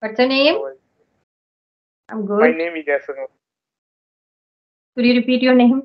What's your name? I'm good. My name is Asanu. Could you repeat your name?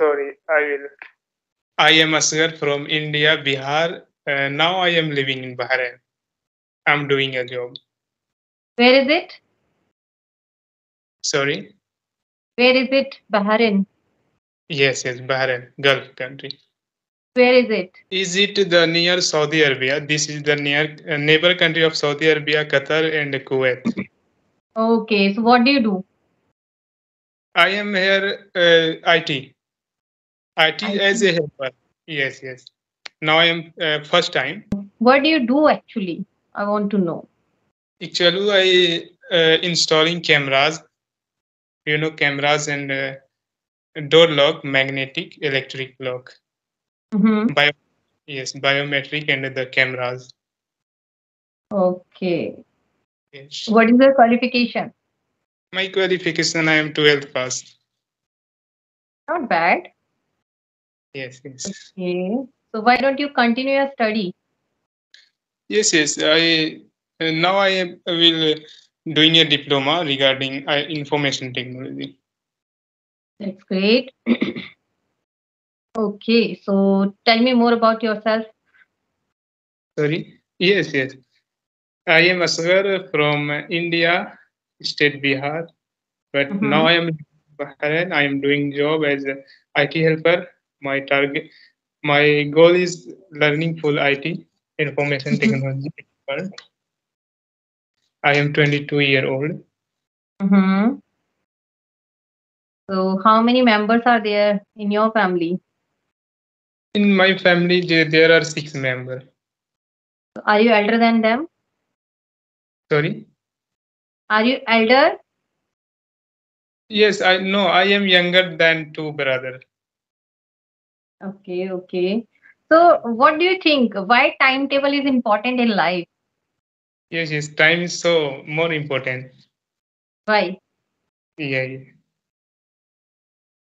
Sorry, I will. I am Asghar from India, Bihar. Uh, now I am living in Bahrain. I'm doing a job. Where is it? Sorry? Where is it? Bahrain. Yes, yes, Bahrain, Gulf country. Where is it? Is it the near Saudi Arabia? This is the near uh, neighbor country of Saudi Arabia, Qatar, and Kuwait. Okay, so what do you do? I am here uh, IT. IT IT. as a helper. Yes, yes. Now I am uh, first time. What do you do actually? I want to know. Actually, I uh, installing cameras. You know, cameras and uh, door lock, magnetic, electric lock. Mm-hmm. Bio, yes, biometric and the cameras. Okay. Yes. What is your qualification? My qualification, I am 12th pass. Not bad. Yes, yes. Okay. So why don't you continue your study? Yes, yes. I uh, now I am will uh, doing a diploma regarding uh, information technology. That's great. okay, so tell me more about yourself. Sorry. Yes, yes. I am Asghar from India, state Bihar, but Mhm. now I am in Bahrain. I am doing job as IT helper. My target, my goal is learning full IT, information Mhm. technology. I am 22 year old. Mm-hmm. So how many members are there in your family? In my family, there, are six members. Are you elder than them? Sorry. Are you elder? Yes, I know. I am younger than two brothers. Okay, okay. So what do you think? Why timetable is important in life? Yes, yes. Time is so more important. Why? Yeah, yeah.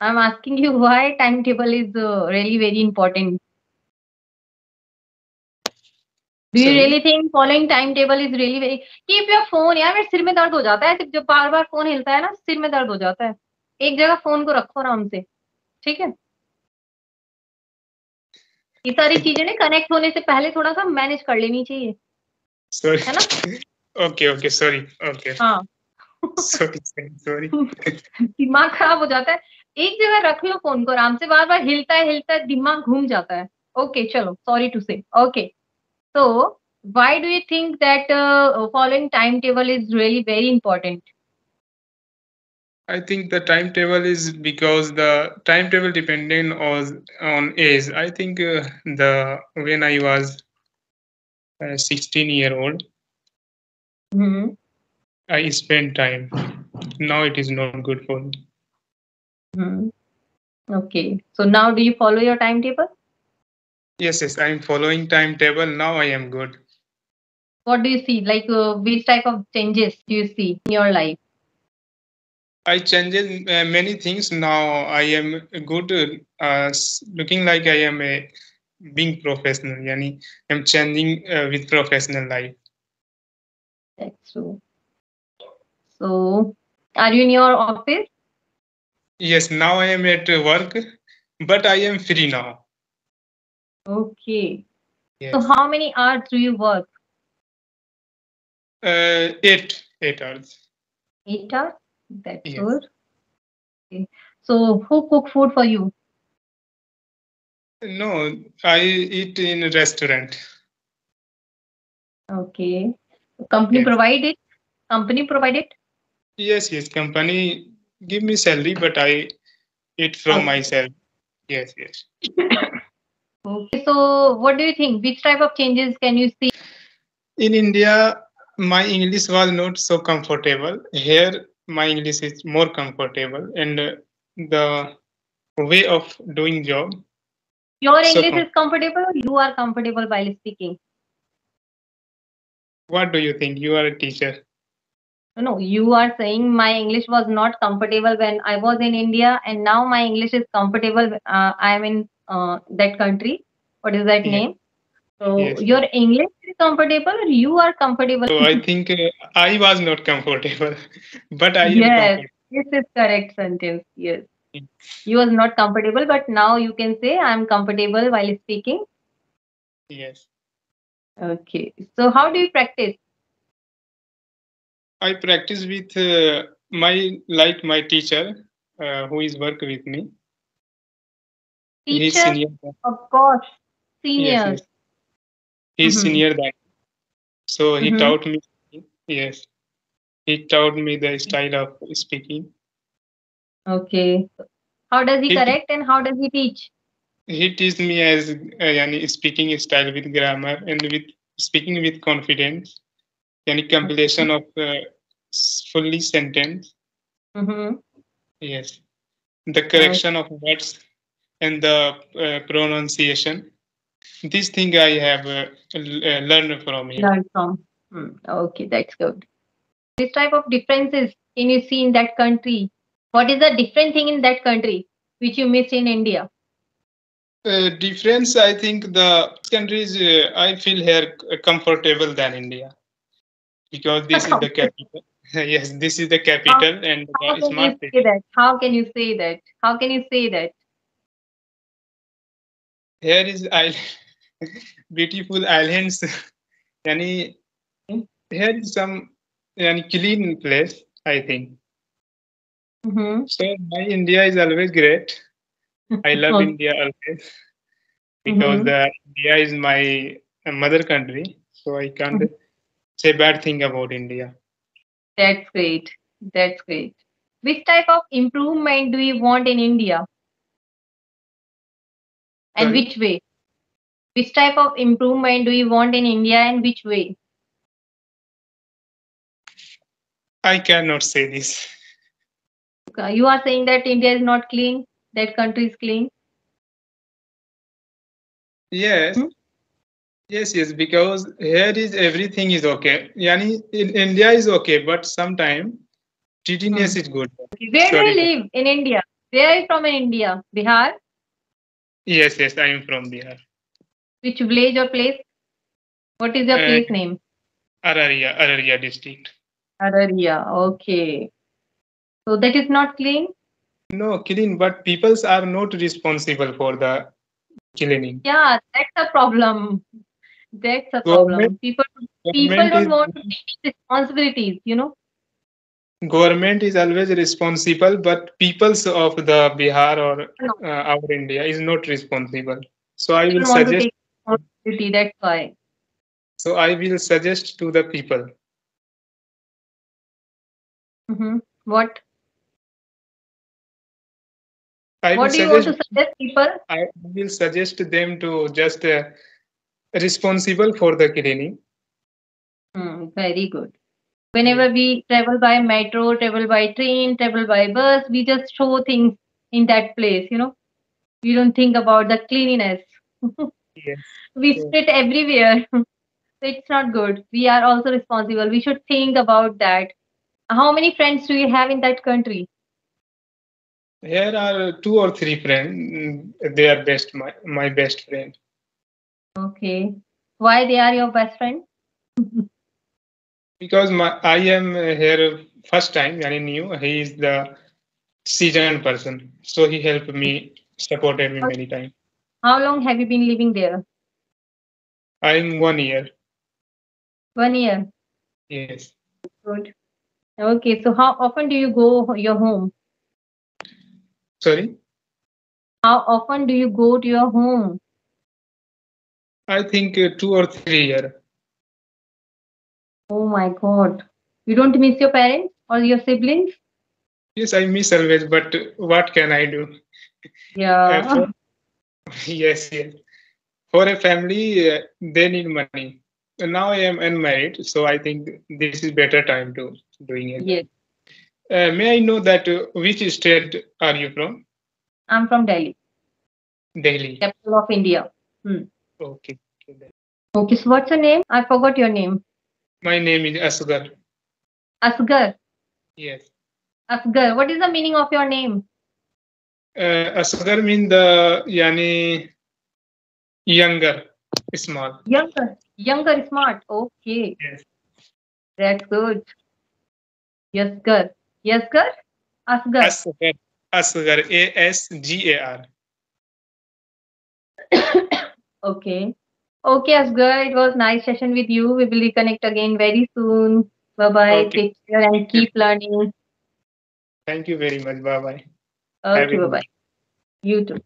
I'm asking you why timetable is uh, really very important. Do you really think following timetable is really very keep your phone यार मेरे सिर में दर्द हो जाता है जब बार बार phone हिलता है ना सिर में दर्द हो जाता है एक जगह फ़ोन को रखो आराम से ठीक है ये सारी चीज़ें ना कनेक्ट होने से पहले थोड़ा सा मैनेज कर लेनी चाहिए Sorry. है ना Okay, okay. Sorry. Okay. हाँ Sorry, sorry, sorry. दिमाग खराब हो जाता है एक जगह रख लो फोन को आराम से बार बार हिलता है हिलता है दिमाग घूम जाता है ओके चलो sorry to say okay so why do you think that uh, following timetable is really very important I think the timetable is because the timetable depending on on age. I think uh, the when I was uh, 16 year old, hmm I spent time. Now it is not good for me. Hmm. okay so now do you follow your timetable Yes, yes. I am following timetable. Now I am good. what do you see like uh, which type of changes do you see in your life I changed uh, many things. Now I am good. Uh, looking like I am a being professional. Yani I'm changing uh, with professional life. that's true so are you in your office Yes, now I am at work, but I am free now. okay Yes. so how many hours do you work Uh, eight, eight hours. eight hours that's Yes. good okay. so who cook food for you No, I eat in a restaurant. Okay. Company Yes. provide it? Company provide it? Yes, yes. Company give me salary, but I eat from Okay. myself. Yes, yes. Okay. So what do you think? Which type of changes can you see? In India, my English was not so comfortable. Here, my English is more comfortable, and uh, the way of doing job. Your So English com- is comfortable or you are comfortable while speaking? What do you think? You are a teacher. No, you are saying my English was not comfortable when I was in India and now my English is comfortable. Uh, I am in uh, that country. What is that Yeah. name? So Yes. your English is comfortable or you are comfortable? So I think uh, I was not comfortable, but I am yes, this is correct sentence. Yes. You was not comfortable, but now you can say I'm comfortable while speaking. Yes. Okay. So how do you practice? I practice with uh, my like my teacher uh, who is work with me. Teacher, senior. of course, Yes, yes. He's Mhm. senior than. So he Mhm. taught me. Yes. He taught me the style of speaking. Okay. How does he He- correct and how does he teach? He teaches me as uh, yani speaking style with grammar and with speaking with confidence. Yani compilation of uh, fully sentence. Mm-hmm. Yes. The correction of words and the uh, pronunciation. This thing I have uh, uh, learned from him. Learn from. Hmm, Okay, that's good. This type of differences can you see in that country? What is the different thing in that country which you miss in India? Uh, difference, I think the countries uh, I feel here comfortable than India because this is the capital. yes, this is the capital and How can smart you city. say that? How can you say that? How can you say that? Here is island, beautiful islands. yani, here is some yani, clean place, I think. Mm-hmm. So my India is always great. I love Okay. India always because Mhm. the India is my mother country. So I can't Mhm. Say bad thing about India. That's great. That's great. Which type of improvement do you want in India? And Sorry? which way? Which type of improvement do you want in India and which way? I cannot say this. You are saying that India is not clean, that country is clean. Yes. Hmm? Yes, yes, because here is everything is okay. Yani in India is okay, but sometimes treatiness is good. Where do you live in India? Where are you from in India? Bihar? Yes, yes, I am from Bihar. Which village or place? What is your Uh, place name? Araria, Araria district. Araria. Okay. So that is not clean? No, clean, but peoples are not responsible for the cleaning. Yeah, that's a problem. That's a problem. Government- People people don't is, want to take responsibilities, you know. government is always responsible, but peoples of the Bihar or No. uh, our India is not responsible. So I They will don't want to suggest. That's why. So I will suggest to the people. hmm What I What do you want suggest. to suggest people? I will suggest them to just uh, responsible for the cleaning. Hmm, very good. Whenever we travel by metro, travel by train, travel by bus, we just show things in that place, you know. We don't think about the cleanliness. Yes. we Yes. spit everywhere. it's not good. We are also responsible. We should think about that. How many friends do you have in that country? Here are two or three friends. They are best my my best friend Okay. Why they are your best friend? because my I am here first time. Yani new. He is the seasoned person, so he helped me, supported me many times. How long have you been living there? I am one year. One year. Yes. Good. Okay. So how often do you go your home? Sorry. How often do you go to your home? I think uh, two or three year. Oh my God. You don't miss your parents or your siblings? Yes, I miss always, but what can I do? Yeah. Uh, for- yes, yes. For a family, uh, they need money. And now I am unmarried, so I think this is better time to doing it. Yes. Uh, may I know that uh, which state are you from? I'm from Delhi, Delhi. capital of India. Okay. okay. Okay. So what's your name? I forgot your name. My name is Asgar. Asgar. Yes. Asgar. What is the meaning of your name? Uh, Asgar means the yani younger. Small. Younger. Younger, smart. Okay. Yes. That's good. Yasgar. Yasgar? Asgar. Asghar. Asghar. A S G A R. okay. Okay, Asgar. It was nice session with you. We will reconnect again very soon. Bye bye. Okay. Take care and keep learning. Thank you very much. Bye bye. Okay, bye bye. You too.